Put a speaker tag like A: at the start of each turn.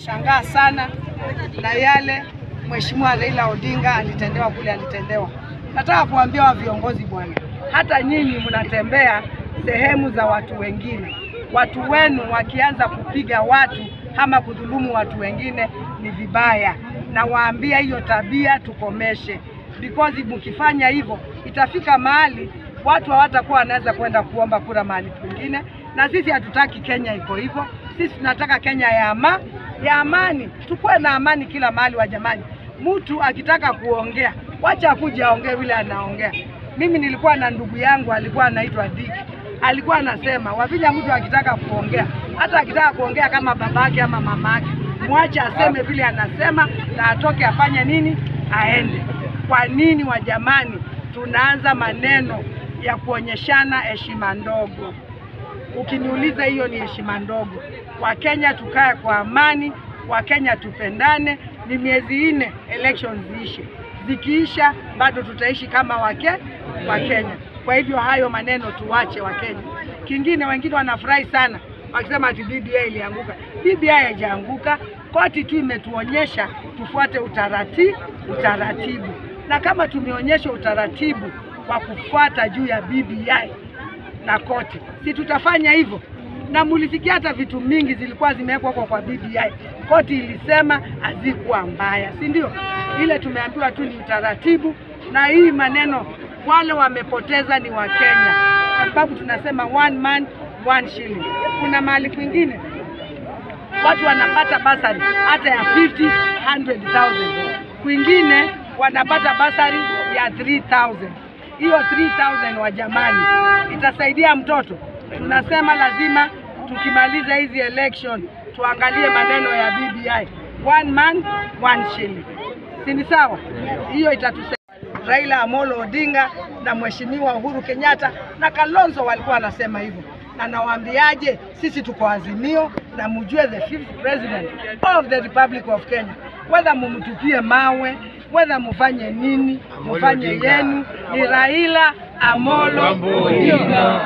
A: Shangaa sana na yale Mheshimiwa Raila Odinga alitendewa kule alitendewa. Nataka kuambia wa viongozi bwana, hata nyinyi mnatembea sehemu za watu wengine, watu wenu wakianza kupiga watu ama kudhulumu watu wengine ni vibaya, na waambia hiyo tabia tukomeshe, because mkifanya hivyo itafika mahali watu hawatakuwa wanaweza kwenda kuomba kura mahali kwingine, na sisi hatutaki Kenya iko hivyo. Sisi tunataka Kenya ya ama ya amani, tukuwe na amani kila mahali. Wa jamani, mtu akitaka kuongea, wacha akuje aongee vile anaongea. Mimi nilikuwa na ndugu yangu alikuwa anaitwa Diki, alikuwa anasema Wavinya, mtu akitaka kuongea, hata akitaka kuongea kama babake ama mamake, mwache aseme vile anasema na atoke afanye nini, aende. Kwa nini wa jamani tunaanza maneno ya kuonyeshana heshima ndogo? Ukiniuliza, hiyo ni heshima ndogo. Wakenya tukae kwa amani, Wakenya tupendane. Ni miezi nne elections ziishe, zikiisha bado tutaishi kama wake wa kenya Kwa hivyo hayo maneno tuwache Wakenya. Kingine, wengine wanafurahi sana wakisema ati BBI ilianguka. BBI haijaanguka, koti tu imetuonyesha tufuate utarati, utaratibu, na kama tumeonyesha utaratibu wa kufuata juu ya BBI na koti, si tutafanya hivyo? Na mulisikia hata vitu mingi zilikuwa zimewekwa kwa kwa BBI, koti ilisema hazikuwa mbaya, si ndio? Ile tumeambiwa tu ni utaratibu, na hii maneno wale wamepoteza ni Wakenya, kwa sababu tunasema one man one shilling. Kuna mahali kwingine watu wanapata basari hata ya 50 100,000 kwingine wanapata basari ya 3000 hiyo 3000 wa jamani, itasaidia mtoto. Tunasema lazima tukimaliza hizi election tuangalie maneno ya BBI, one man one shilling, si ni sawa? Hiyo itatusaidia. Raila Amolo Odinga na Mheshimiwa Uhuru Kenyatta na Kalonzo walikuwa wanasema hivyo, na nawaambiaje, sisi tuko Azimio na mjue the fifth president of the Republic of Kenya, whether mumtupie mawe whether mufanye nini, mufanye yenu, ni Raila Amolo Odinga.